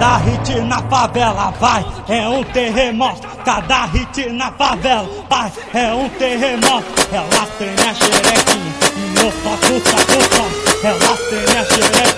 cada hit na favela, vai, é um terremoto. Cada hit na favela, vai, é um terremoto. Ela treina né, xerequinha e eu toco saco Ela treina né, xerequinha.